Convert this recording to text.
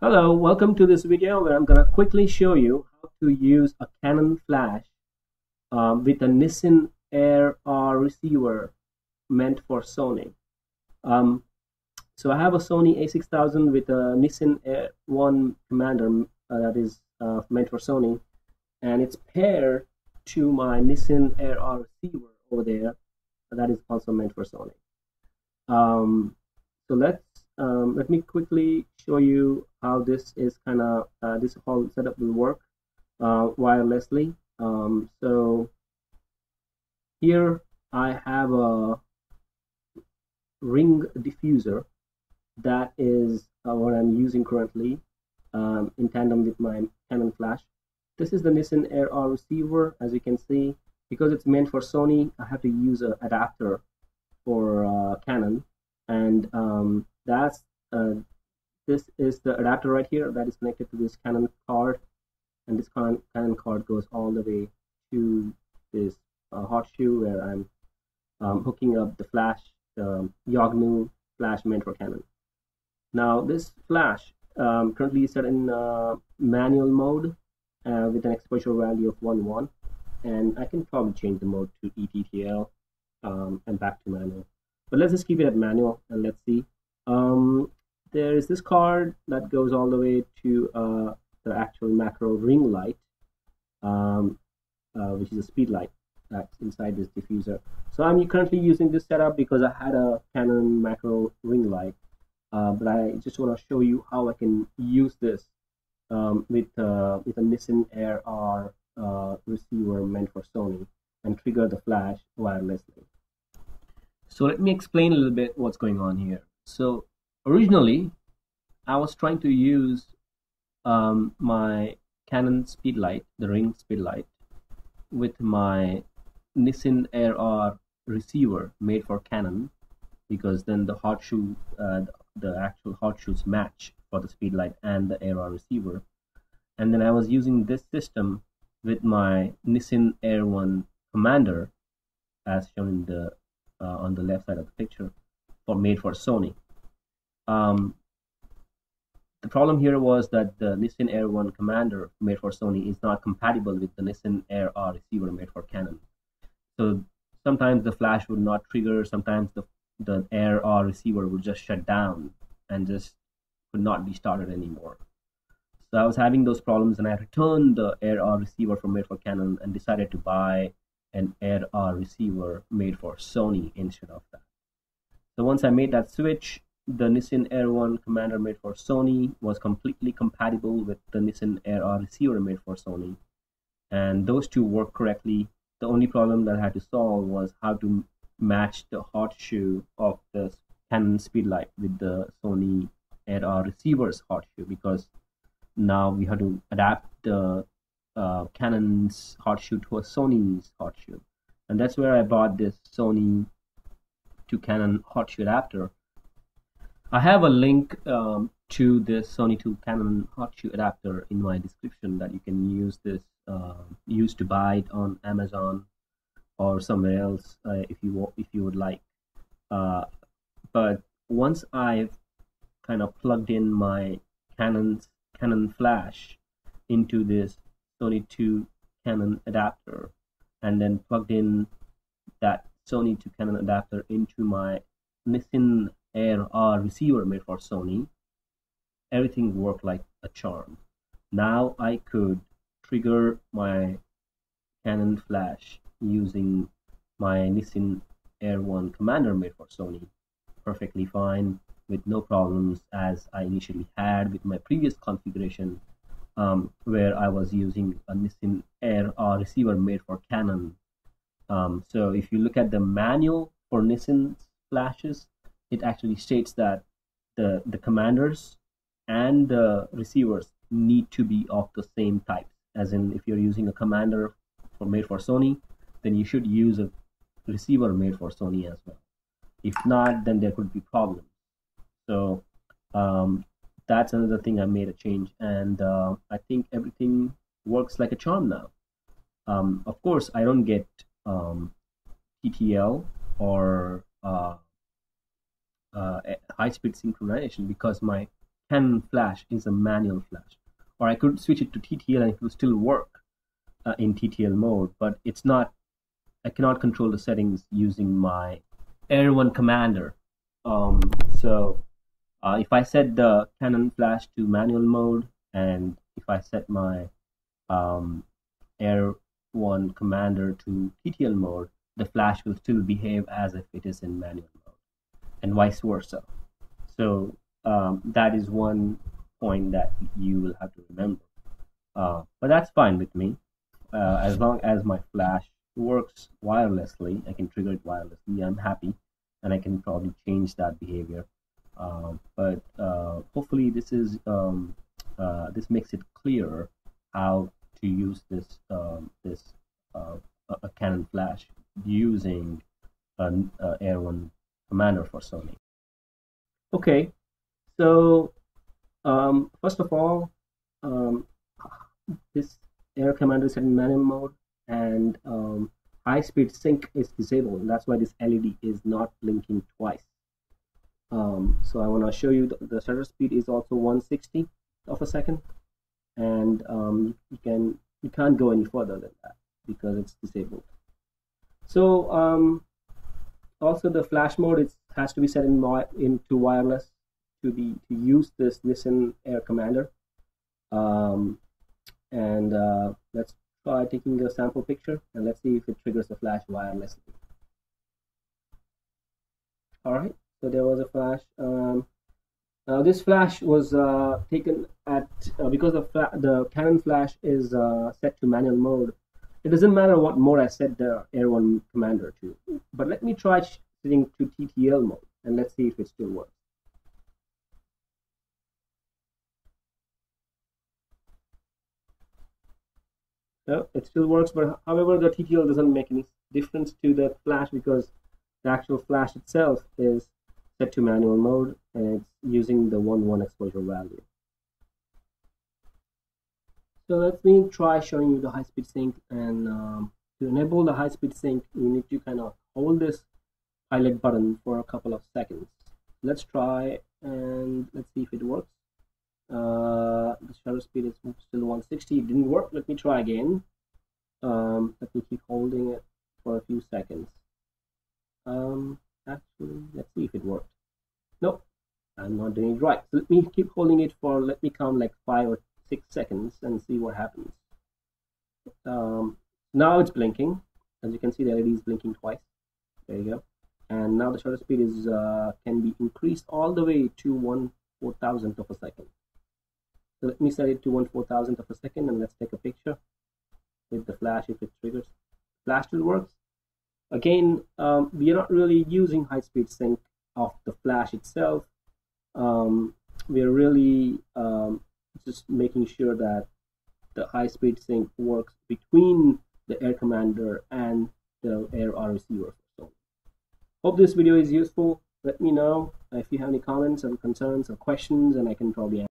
Hello, welcome to this video where I'm going to quickly show you how to use a Canon flash um, with a Nissin Air R receiver meant for Sony. Um, so I have a Sony a6000 with a Nissin Air 1 Commander uh, that is uh, meant for Sony and it's paired to my Nissin Air R receiver over there that is also meant for Sony. Um, so let's um, let me quickly show you how this is kind of uh, this whole setup will work uh, wirelessly. Um, so here I have a ring diffuser that is uh, what I'm using currently um, in tandem with my Canon flash. This is the Nissin Air R receiver as you can see because it's meant for Sony I have to use an adapter for uh, Canon and um, that's uh, this is the adapter right here that is connected to this Canon card. And this Canon card goes all the way to this uh, hot shoe where I'm um, hooking up the flash the Yongnuo flash meant for Canon. Now this flash um, currently is set in uh, manual mode uh, with an exposure value of 1 1 and I can probably change the mode to ETTL um, and back to manual. But let's just keep it at manual and let's see um, there is this card that goes all the way to uh, the actual macro ring light, um, uh, which is a speed light that's inside this diffuser. So I'm currently using this setup because I had a Canon macro ring light, uh, but I just want to show you how I can use this um, with uh, with a Nissin Air R uh, receiver meant for Sony and trigger the flash wirelessly. So let me explain a little bit what's going on here. So originally, I was trying to use um, my Canon Speedlight, the Ring Speedlight, with my Nissin Air R receiver made for Canon, because then the hot shoe, uh, the actual hot shoes match for the Speedlight and the Air R receiver. And then I was using this system with my Nissin Air 1 Commander, as shown in the uh, on the left side of the picture for made for Sony. Um, the problem here was that the Nissin Air 1 Commander made for Sony is not compatible with the Nissin Air R receiver made for Canon. So sometimes the flash would not trigger, sometimes the, the Air R receiver would just shut down and just could not be started anymore. So I was having those problems and I returned the Air R receiver from made for Canon and decided to buy an Air R receiver made for Sony instead of that. So once I made that switch, the Nissin Air 1 Commander made for Sony was completely compatible with the Nissin Air R receiver made for Sony. And those two work correctly. The only problem that I had to solve was how to match the hot shoe of the Canon Speedlight with the Sony Air R receiver's hot shoe because now we have to adapt the uh, Canon's hot shoe to a Sony's hot shoe. And that's where I bought this Sony to Canon hot shoe adapter. I have a link um, to this Sony to Canon hot shoe adapter in my description that you can use this uh, use to buy it on Amazon or somewhere else uh, if you if you would like. Uh, but once I've kind of plugged in my Canon Canon flash into this Sony to Canon adapter and then plugged in that Sony to Canon adapter into my Nissin Air R receiver made for Sony, everything worked like a charm. Now I could trigger my Canon flash using my Nissin Air 1 Commander made for Sony perfectly fine with no problems as I initially had with my previous configuration um, where I was using a Nissin Air R receiver made for Canon um, so if you look at the manual for Nissin flashes, it actually states that the, the commanders and the receivers need to be of the same type. As in, if you're using a commander for made for Sony, then you should use a receiver made for Sony as well. If not, then there could be problems. So um, that's another thing I made a change, and uh, I think everything works like a charm now. Um, of course, I don't get um, TTL or uh, uh, high speed synchronization because my Canon flash is a manual flash. Or I could switch it to TTL and it will still work uh, in TTL mode, but it's not, I cannot control the settings using my Air One commander. Um, so uh, if I set the Canon flash to manual mode and if I set my um, Air One commander to TTL mode, the flash will still behave as if it is in manual mode, and vice versa. So um, that is one point that you will have to remember. Uh, but that's fine with me, uh, as long as my flash works wirelessly. I can trigger it wirelessly. I'm happy, and I can probably change that behavior. Um, but uh, hopefully, this is um, uh, this makes it clear how to use this um, this uh, a Canon flash using an Air One commander for Sony. Okay, so um, first of all, um, this Air commander is in manual mode, and um, high speed sync is disabled. And that's why this LED is not blinking twice. Um, so I want to show you the, the shutter speed is also 160 of a second, and um, you can you can't go any further than that because it's disabled. So um, also the flash mode it has to be set in into wireless to be to use this Nissin Air Commander. Um, and uh, let's try taking a sample picture and let's see if it triggers the flash wirelessly. All right, so there was a flash. Um, now this flash was uh, taken at uh, because the the Canon flash is uh, set to manual mode. It doesn't matter what mode I set the Air One Commander to. But let me try setting to TTL mode and let's see if it still works. So it still works, but however, the TTL doesn't make any difference to the flash because the actual flash itself is set to manual mode and it's using the 1-1 exposure value. So let me try showing you the high-speed sync and um, to enable the high-speed sync you need to kind of hold this highlight button for a couple of seconds. Let's try and let's see if it works. Uh, the shutter speed is still 160. It didn't work. Let me try again. Um, let me keep holding it for a few seconds. Um, actually, let's see if it worked. Nope, I'm not doing it right. So let me keep holding it for, let me count like five or six seconds and see what happens. Um, now it's blinking. As you can see, the LED is blinking twice. There you go. And now the shutter speed is uh, can be increased all the way to one four thousandth of a second. So let me set it to one four thousandth of a second and let's take a picture with the flash if it triggers. Flash still works. Again, um, we are not really using high speed sync of the flash itself. Um, we are really um, just making sure that the high speed sync works between the air commander and the air receiver. Hope this video is useful. Let me know if you have any comments or concerns or questions, and I can probably answer.